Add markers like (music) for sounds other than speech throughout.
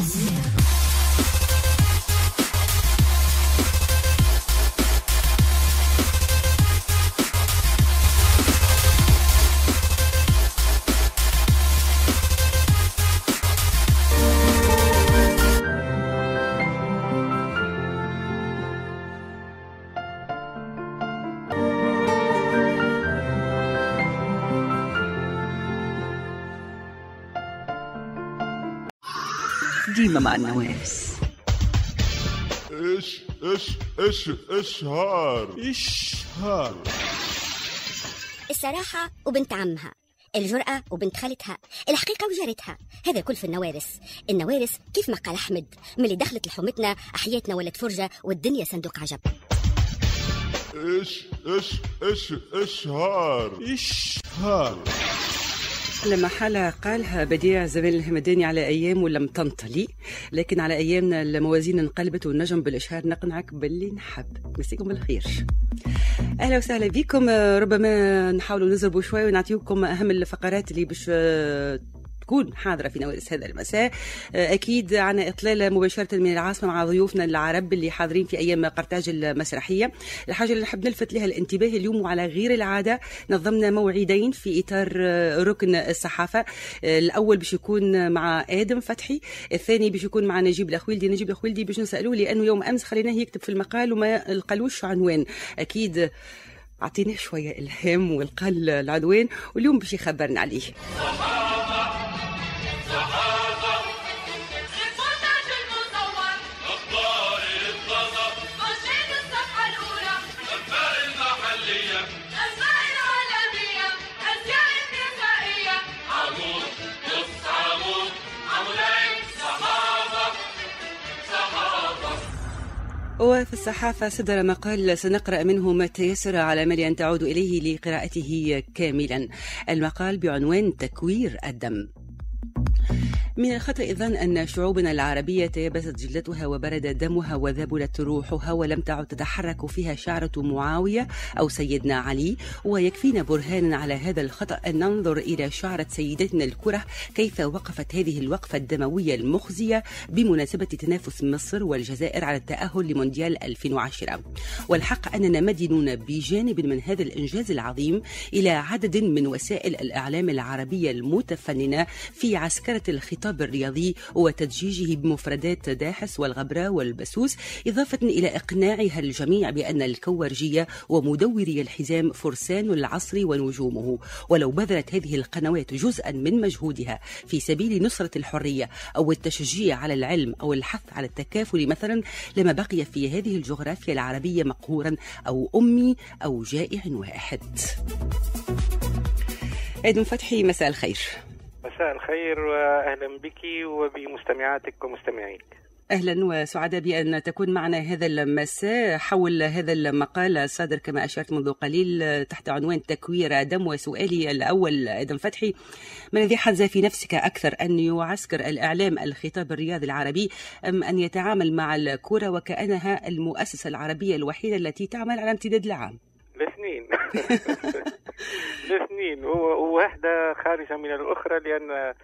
ديما مع النواس. إيش إيش إيش إشهار. إشهار. الصراحة وبنت عمها الجرأة وبنت خالتها الحقيقة وجارتها هذا كل في النوارس النوارس كيف ما قال أحمد ملي دخلت لحومتنا أحياتنا ولت فرجة والدنيا صندوق عجب. إيش إيش إيش إشهار. إشهار. لما حالة قالها بديع زمان الهمداني على أيام ولم تنطلي لكن على أيامنا الموازين انقلبت والنجم بالإشهار نقنعك باللي نحب. مسيكم بالخير. أهلا وسهلا بكم. ربما نحاولوا نزربوا شوي ونعطيكم أهم الفقرات اللي باش تكون حاضرة في نوارس هذا المساء. آه، أكيد عنا إطلالة مباشرة من العاصمة مع ضيوفنا العرب اللي حاضرين في أيام قرطاج المسرحية. الحاجة اللي نحب نلفت لها الانتباه اليوم وعلى غير العادة نظمنا موعدين في إطار آه، ركن الصحافة. آه، الأول باش يكون مع آدم فتحي الثاني باش يكون مع نجيب الأخويلدي. نجيب الأخويلدي باش نسألوه لأنه يوم أمس خليناه يكتب في المقال وما لقالوش عنوان. أكيد أعطيناه شوية إلهام والقال العنوان واليوم باش يخبرنا عليه. وفي الصحافة صدر مقال سنقرأ منه ما تيسر على ملي أن تعود إليه لقراءته كاملا. المقال بعنوان تكوير الدم. من الخطأ الظن أن شعوبنا العربية تيبست جلدتها وبرد دمها وذبلت روحها ولم تعد تتحرك فيها شعرة معاوية أو سيدنا علي ويكفينا برهانا على هذا الخطأ أن ننظر إلى شعرة سيدتنا الكرة كيف وقفت هذه الوقفة الدموية المخزية بمناسبة تنافس مصر والجزائر على التأهل لمونديال 2010 والحق أننا مدينون بجانب من هذا الإنجاز العظيم إلى عدد من وسائل الإعلام العربية المتفننة في عسكرة الخطاب الرياضي وتدجيجه بمفردات داحس والغبراء والبسوس إضافة إلى إقناعها الجميع بأن الكورجية ومدوري الحزام فرسان العصر ونجومه. ولو بذلت هذه القنوات جزءا من مجهودها في سبيل نصرة الحرية أو التشجيع على العلم أو الحث على التكافل مثلا لما بقي في هذه الجغرافيا العربية مقهورا أو أمي أو جائع واحد. آدم فتحي مساء الخير. مساء الخير وأهلا بك وبمستمعاتك ومستمعيك أهلا وسعداء بأن تكون معنا هذا المساء حول هذا المقال الصادر كما أشرت منذ قليل تحت عنوان تكوير دم وسؤالي الأول آدم فتحي ما الذي حز في نفسك أكثر أن يعسكر الإعلام الخطاب الرياضي العربي أم أن يتعامل مع الكرة وكأنها المؤسسة العربية الوحيدة التي تعمل على امتداد العام؟ (laughs) الاثنين وواحدة خارجة من الأخرى لأن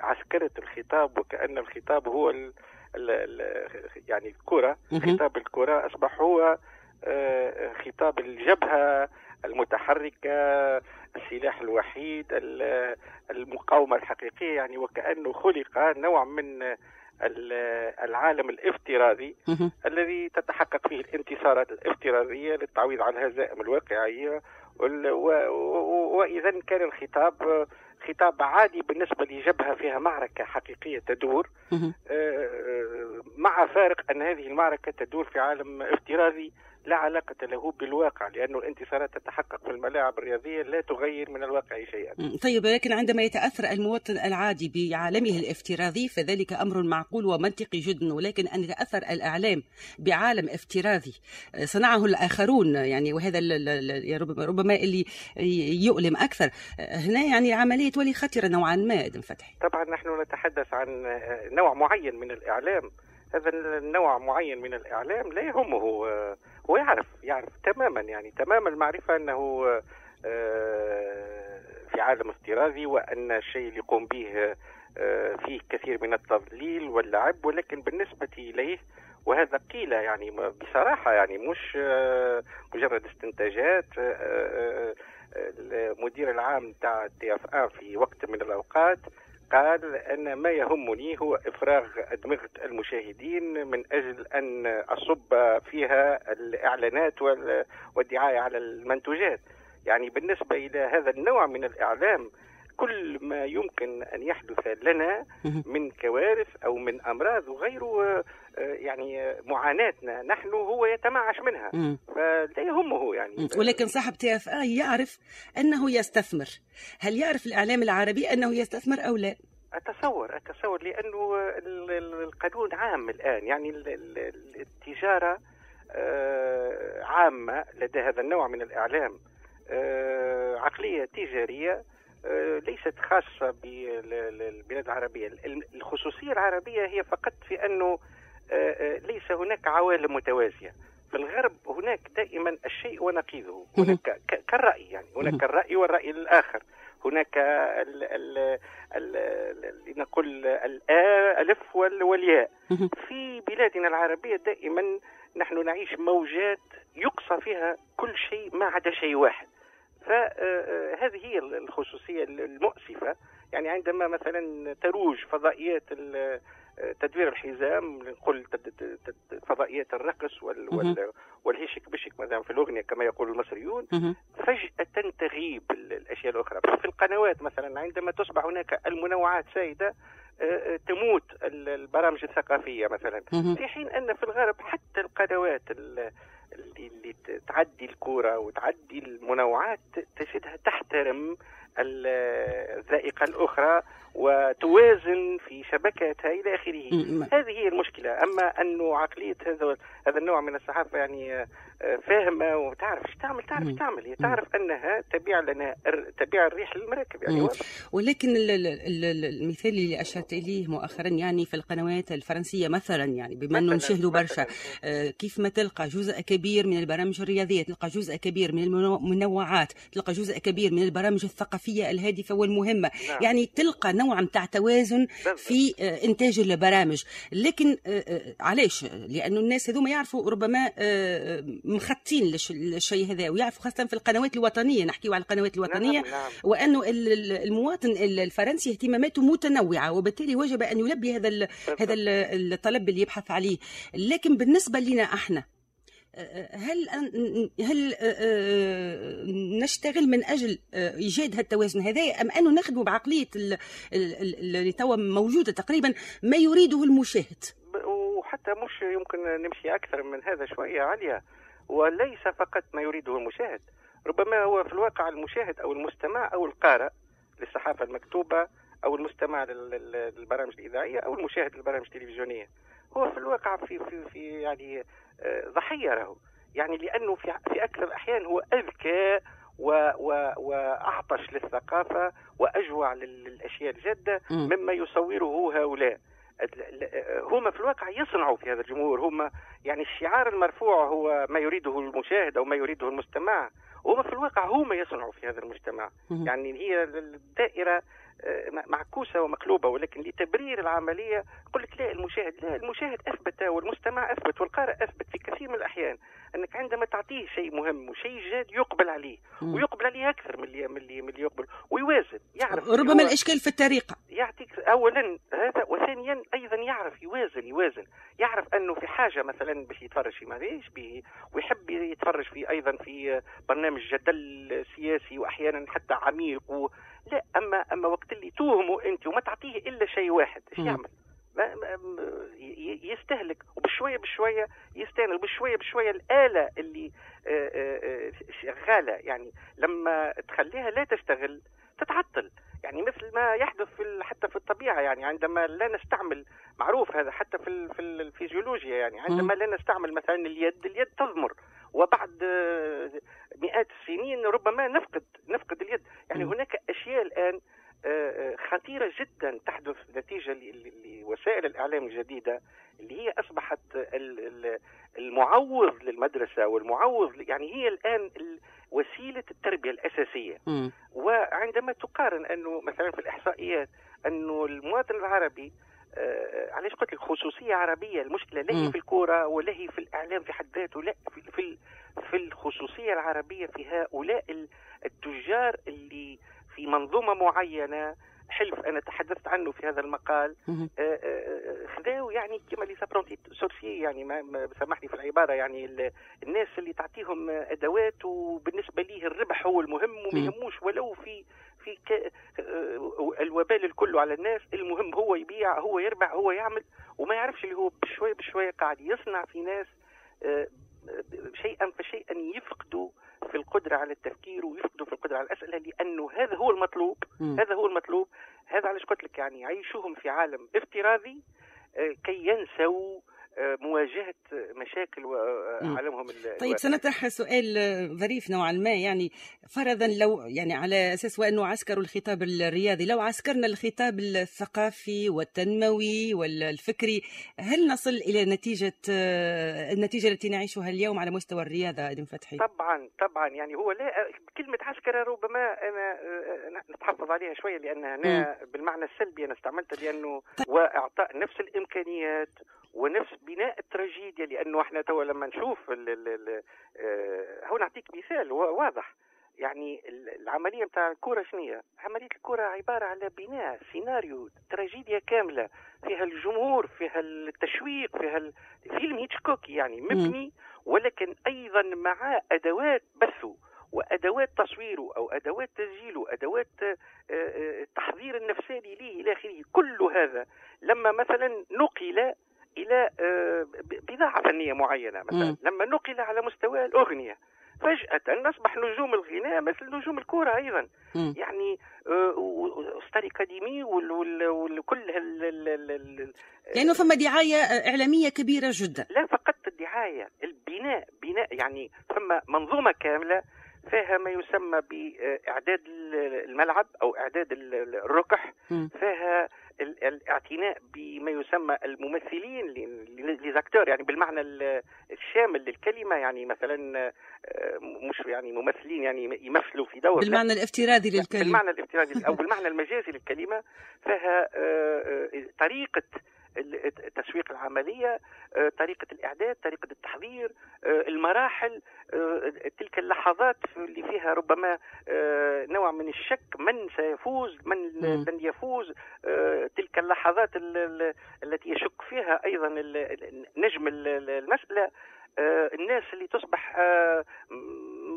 عسكرة الخطاب وكأن الخطاب هو ال ال ال يعني الكرة. خطاب الكرة أصبح هو آه، خطاب الجبهة المتحركة السلاح الوحيد ال- المقاومة الحقيقية يعني وكأنه خلق نوع من العالم الافتراضي. الذي تتحقق فيه الانتصارات الافتراضية للتعويض عن الهزائم الواقعية وال- و- و- وإذا كان الخطاب خطاب عادي بالنسبة لجبهة فيها معركة حقيقية تدور مهم. آه، مع فارق أن هذه المعركة تدور في عالم افتراضي لا علاقة له بالواقع لأن الانتصارات تتحقق في الملاعب الرياضية لا تغير من الواقع شيئا. طيب لكن عندما يتأثر المواطن العادي بعالمه الافتراضي فذلك أمر معقول ومنطقي جدا ولكن أن يتأثر الإعلام بعالم افتراضي آه، صنعه الآخرون يعني وهذا ربما اللي يؤلم أكثر. آه، هنا يعني عملية تولي خطرة نوعا ما فتحي. طبعا نحن نتحدث عن آه، نوع معين من الإعلام. هذا النوع معين من الإعلام لا يهمه هو يعرف تماما يعني تمام المعرفة أنه آه، في عالم افتراضي وأن الشيء اللي يقوم به آه، فيه كثير من التضليل واللعب ولكن بالنسبة إليه وهذا قيل يعني بصراحة يعني مش آه، مجرد استنتاجات المدير العام تاع تي إف في وقت من الأوقات قال أن ما يهمني هو إفراغ أدمغة المشاهدين من أجل أن أصب فيها الإعلانات والدعاية على المنتوجات. يعني بالنسبة إلى هذا النوع من الإعلام كل ما يمكن أن يحدث لنا من كوارث أو من أمراض وغيره يعني معاناتنا نحن هو يتمعش منها. فلا يهمه يعني. ولكن صاحب تي إف آي يعرف أنه يستثمر. هل يعرف الإعلام العربي أنه يستثمر أو لا؟ أتصور أتصور لأنه القانون عام الآن. يعني التجارة آه، عامة لدى هذا النوع من الإعلام آه، عقلية تجارية آه، ليست خاصة بالبلاد العربية. الخصوصية العربية هي فقط في أنه ليس هناك عوالم متوازية. في الغرب هناك دائما الشيء ونقيضه. هناك كالرأي يعني. هناك الرأي والرأي الآخر. هناك ال ال ال نقول الألف والياء. في بلادنا العربية دائما نحن نعيش موجات يقصى فيها كل شيء ما عدا شيء واحد. فهذه هي الخصوصية المؤسفة. يعني عندما مثلا تروج فضائيات تدوير الحزام نقول فضائيات الرقص وال والهشك بشك مثلا في الأغنية كما يقول المصريون. فجأة تغيب الأشياء الأخرى. في القنوات مثلا عندما تصبح هناك المنوعات سائدة آه، آه، تموت البرامج الثقافية مثلا. في حين أن في الغرب حتى القنوات اللي تعدي الكوره وتعدي المنوعات تجدها تحترم الذائقة الأخرى. وتوازن في شبكاتها إلى آخره. هذه هي المشكلة. أما انه عقلية هذا هذا النوع من الصحافة يعني آه، فاهمة وتعرف إيش تعمل تعرف إيش تعمل. هي تعرف أنها تبيع لنا تبيع الريح للمراكب يعني ولكن المثال اللي أشرت إليه مؤخرا يعني في القنوات الفرنسية مثلا يعني بما أنه نشاهدوا برشا آه، كيف ما تلقى جزء كبير من البرامج الرياضية تلقى جزء كبير من المنوعات تلقى جزء كبير من البرامج الثقافية الهادفة والمهمة. نعم. يعني تلقى نوع نتاع توازن في آه، إنتاج البرامج. لكن علاش؟ لأنه الناس هذوما يعرفوا ربما مخطين للشيء هذا ويعرفوا خاصة في القنوات الوطنية. نحكيو على القنوات الوطنية. نعم نعم. وأنه المواطن الفرنسي اهتماماته متنوعة وبالتالي وجب أن يلبي هذا هذا الطلب اللي يبحث عليه. لكن بالنسبة لنا إحنا هل هل نشتغل من أجل إيجاد هالتوازن هذا أم انه نخدم بعقلية اللي توا موجودة تقريبا ما يريده المشاهد؟ وحتى مش يمكن نمشي أكثر من هذا شوية عاليه وليس فقط ما يريده المشاهد ربما هو في الواقع المشاهد أو المستمع أو القارئ للصحافة المكتوبة أو المستمع للبرامج الإذاعية أو المشاهد للبرامج التلفزيونية. هو في الواقع في في, في يعني آه، ضحية له يعني لأنه في في أكثر الأحيان هو أذكى و و وأعطش للثقافة وأجوع للأشياء الجادة مما يصوره هؤلاء. هم في الواقع يصنعوا في هذا الجمهور. هم يعني الشعار المرفوع هو ما يريده المشاهد أو ما يريده المستمع. هم في الواقع هم يصنعوا في هذا المجتمع. يعني هي الدائرة آه، معكوسة ومقلوبة ولكن لتبرير العملية قلت لا المشاهد لا المشاهد أثبت والمستمع أثبت والقارئ أثبت في كثير من الأحيان أنك عندما تعطيه شيء مهم وشيء جاد يقبل عليه ويقبل عليه أكثر من اللي من اللي, من اللي يقبل ويوازن يعرف ربما الإشكال في الطريقة. يعطيك اولا هذا وثانيا أيضا يعرف يوازن يوازن يعرف أنه في حاجة مثلا باش يتفرج في معليش به ويحب يتفرج في أيضا في برنامج جدل سياسي واحيانا حتى عميق و... لا أما أما وقت اللي توهمه أنت وما تعطيه إلا شيء واحد إيش يعمل؟ يستهلك وبشوية بشوية يستهلك وبشوية بشوية الآلة اللي آه، آه، آه، شغاله يعني لما تخليها لا تشتغل تتعطل. يعني مثل ما يحدث في حتى في الطبيعة يعني عندما لا نستعمل معروف هذا حتى في في الفيزيولوجيا يعني عندما لا نستعمل مثلا اليد اليد تضمر وبعد مئات السنين ربما نفقد نفقد اليد. يعني هناك أشياء الآن آه، خطيرة جدا تحدث نتيجة لوسائل الإعلام الجديدة اللي هي أصبحت ال- ال- المعوض للمدرسة والمعوض يعني هي الآن ال- وسيلة التربية الأساسية. وعندما تقارن أنه مثلا في الإحصائيات أنه المواطن العربي آه علاش قلت لك خصوصية عربية المشكلة لا. هي في الكورة ولا هي في الإعلام في حد ذاته لا في في, في الخصوصية العربية في هؤلاء ال- التجار اللي في منظومة معينة حلف أنا تحدثت عنه في هذا المقال. آه، آه، خذاو يعني كما لي سابرونتي سورسي يعني ما سامحني في العبارة يعني ال- الناس اللي تعطيهم أدوات وبالنسبة ليه الربح هو المهم وما. يهموش ولو في في ك... آه، الوبال الكل على الناس المهم هو يبيع هو يربح هو يعمل وما يعرفش اللي هو بشوي بشوي قاعد يصنع في ناس آه، شيئا فشيئا يفقدوا في القدرة على التفكير ويفقدوا في القدرة على الأسئلة لأنه هذا هو المطلوب مم. هذا هو المطلوب هذا علاش قلت لك يعني يعيشوهم في عالم افتراضي آه، كي ينسوا مواجهة مشاكل مم. وعالمهم طيب سنطرح سؤال ظريف نوعا ما. يعني فرضا لو يعني على أساس وأنه عسكروا الخطاب الرياضي لو عسكرنا الخطاب الثقافي والتنموي والفكري هل نصل إلى نتيجة النتيجة التي نعيشها اليوم على مستوى الرياضة أدم فتحي؟ طبعا طبعا. يعني هو لا كلمة عسكرة ربما آه، نتحفظ عليها شوية لأن هنا بالمعنى السلبي أنا استعملتها لأنه وإعطاء نفس الإمكانيات ونفس بناء التراجيديا لأنه إحنا توا لما نشوف ال ال ال آه، هو نعطيك مثال وا- واضح. يعني ال- العملية نتاع الكرة شنية؟ عملية الكرة عبارة على بناء سيناريو تراجيديا كاملة. فيها الجمهور فيها التشويق فيها فيلم هيتشكوكي يعني مبني ولكن أيضا مع أدوات بثه وأدوات تصويره أو أدوات تسجيله أدوات آه، آه، التحضير النفساني ليه إلى آخره. كل هذا لما مثلا نقل إلى آه، بضاعة فنية معينة مثلا. لما نقل على مستوى الأغنية فجأة نصبح نجوم الغناء مثل نجوم الكورة أيضا مم. يعني آه، ستار وال- وكل هال- ال- ال- ال- لأنه فما دعاية إعلامية كبيرة جدا لا فقط الدعاية البناء بناء يعني ثم منظومة كاملة فيها ما يسمى بإعداد الملعب أو إعداد الركح. فيها الاعتناء بما يسمى الممثلين ليزاكتور يعني بالمعنى ال- الشامل للكلمة يعني مثلا آه، مش يعني ممثلين يعني يمثلوا في دور بالمعنى الافتراضي للكلمة. بالمعنى الافتراضي أو بالمعنى المجازي للكلمة فيها آه، آه، طريقة تسويق العملية آه، طريقة الإعداد طريقة التحضير آه، المراحل آه، تلك اللحظات اللي فيها ربما نوع من الشك من سيفوز من. لن يفوز تلك اللحظات ال- ال- التي يشك فيها أيضا نجم ال- ال- المسألة الناس اللي تصبح آه،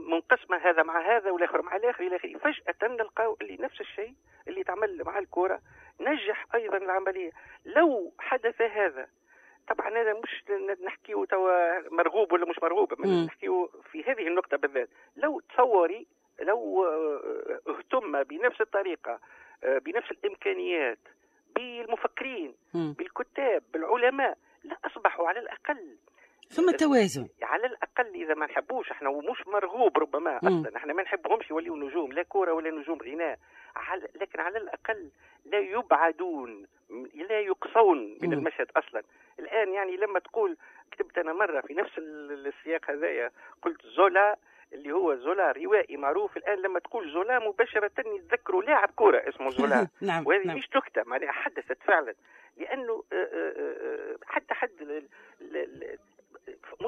منقسمة هذا مع هذا والآخر مع الآخر إلى آخره فجأة نلقاو اللي نفس الشيء اللي تعمل مع الكرة نجح أيضا العملية لو حدث هذا طبعا هذا مش نحكيه توا مرغوب ولا مش مرغوب مم. نحكيه في هذه النقطة بالذات لو تصوري لو آه، اهتم بنفس الطريقة آه، بنفس الإمكانيات بالمفكرين. بالكتاب بالعلماء لا أصبحوا على الأقل ثم توازن على الأقل إذا ما نحبوش إحنا ومش مرغوب ربما. أصلا إحنا ما نحبهمش يوليوا نجوم لا كورة ولا نجوم غناء. على لكن على الأقل لا يبعدون لا يقصون من مم. المشهد أصلا. الآن يعني لما تقول كتبت أنا مرة في نفس ال- السياق هذايا قلت زولا اللي هو زولا روائي معروف الآن لما تقول زولا مباشرة يتذكروا لاعب كورة اسمه (laughs) زولا. نعم وهذه نعم. مش نكته معناها حدثت فعلا. لأنه آه، آه، آه، حتى حد ال- ال- ال-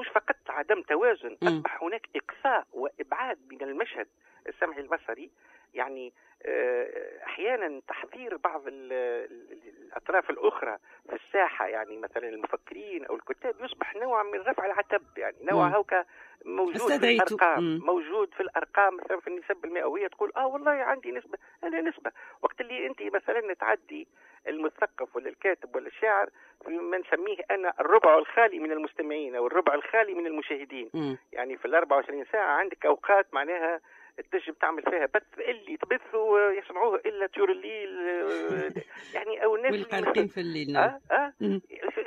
مش فقط عدم توازن. أصبح هناك إقصاء وإبعاد من المشهد السمعي البصري يعني آه، أحيانا تحضير بعض ال- ال- الأطراف الأخرى في الساحة يعني مثلا المفكرين أو الكتاب يصبح نوع من رفع العتب يعني نوع. هوكا موجود في استدعيته. الأرقام مم. موجود في الأرقام مثلا في النسب المئوية تقول آه والله عندي نسبة أنا نسبة وقت اللي أنت مثلا تعدي المثقف ولا الكاتب ولا الشاعر في ما نسميه أنا الربع الخالي من المستمعين أو الربع الخالي من المشاهدين مم. يعني في ال 24 ساعة عندك أوقات معناها تنجم تعمل فيها بث اللي تبثوا يسمعوه إلا طيور الليل (laughs) يعني أو الناس والقارقين في الليل نعم آه آه.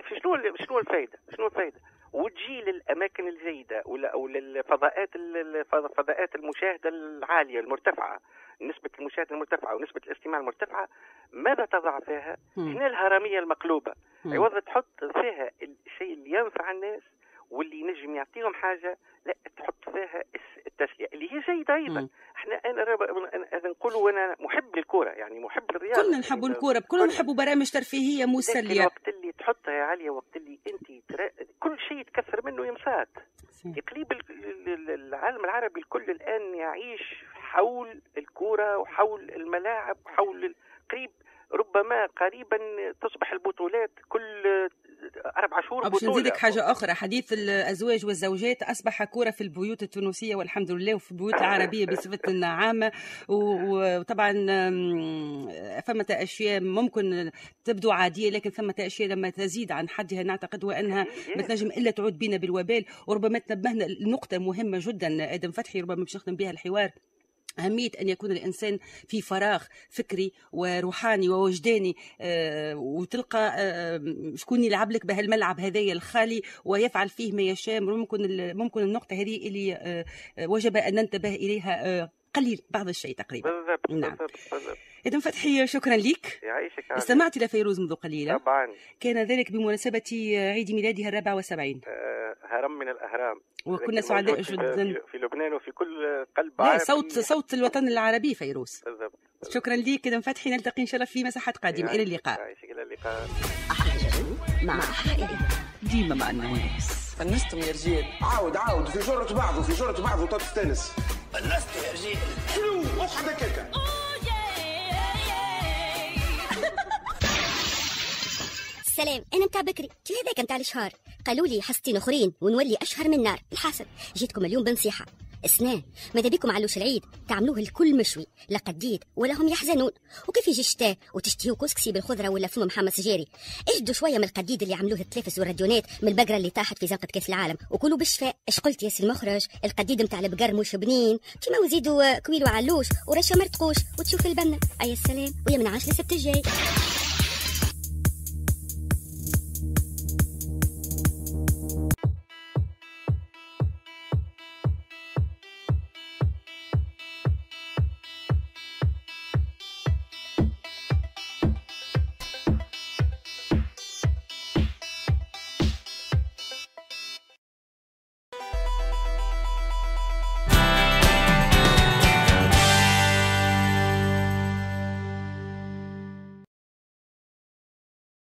في شنو شنو الفائده؟ شنو الفائده؟ وتجي للأماكن الجيدة ولا أو للفضاءات ال- الفضاءات المشاهدة العالية المرتفعة نسبة المشاهدة المرتفعة ونسبة الاستماع المرتفعة ماذا تضع فيها؟ هنا الهرمية المقلوبة مم. عوض تحط فيها الشيء اللي ينفع الناس واللي ينجم يعطيهم حاجة لا تحط فيها التسليه اللي هي جيدة أيضا. إحنا أنا هذا نقول وأنا محب للكره يعني محب للرياضه كلنا نحبوا الكورة كلنا نحبوا برامج ترفيهية لكن مسلية. وقت اللي تحطها يا عليا وقت اللي أنت ترا... كل شيء يتكثر منه يمسات ال- العالم العربي الكل الآن يعيش حول الكورة وحول الملاعب وحول قريب ربما قريبا تصبح البطولات كل أربع شهور باش بطولة. نزيدك حاجة أخرى. حديث الأزواج والزوجات أصبح كورة في البيوت التونسية والحمد لله وفي البيوت العربية بصفة عامة. وطبعا ثمة أشياء ممكن تبدو عادية لكن ثمة أشياء لما تزيد عن حدها نعتقد وأنها ما تنجم إلا تعود بنا بالوبال. وربما تنبهنا لنقطة مهمة جدا آدم فتحي ربما باش نختم بها الحوار. أهمية أن يكون الإنسان في فراغ فكري وروحاني ووجداني آه، وتلقى آه، شكون يلعب لك بهالملعب هذايا الخالي ويفعل فيه ما يشاء. ممكن ممكن النقطة هذه اللي آه، وجب أن ننتبه إليها قليل بعض الشيء تقريبا. بالضبط نعم. إذن فتحي شكرا لك يعيشك. استمعت إلى فيروز منذ قليل طبعا. كان ذلك بمناسبة عيد ميلادها الرابع وسبعين. هرم من الأهرام. وكنا سعداء في- جدا. في- في لبنان وفي كل قلب لا عربي. صوت صوت الوطن العربي فيروز. بالضبط شكرا لك إذن فتحي. نلتقي إن شاء الله في مساحات قادمة. إلى اللقاء. يعيشك إلى اللقاء. أحلى جو مع ديما مع الناس فنستم يا رجال عاود عاود في جرة بعض وفي جرة بعض وتستانس فنست يا رجال حلو هكاك سلام أنا متاع بكري. تي هذاك متاع الشهر. قالوا لي حصتين اخرين ونولي أشهر من نار. الحاصل. جيتكم اليوم بنصيحة. اسنان ماذا بيكم علوش العيد؟ تعملوه الكل مشوي. لا قديد ولا هم يحزنون. وكيف يجي الشتاء وتشتهيو كسكسي بالخضرة ولا فم محمص جاري اجبدوا شوية من القديد اللي عملوه التلفز والراديونات من البقرة اللي طاحت في زنقة كأس العالم. وكلوا بالشفاء. اش قلت يا سي المخرج؟ القديد متاع البقر مش بنين. كيما زيدوا كويلو علوش ورشه مرتقوش. وتشوف البنه أي السلام. ويا من عاش لسبت الجاي.